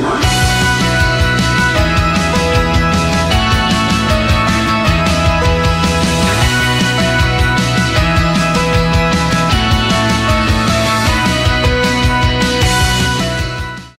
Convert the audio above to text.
What?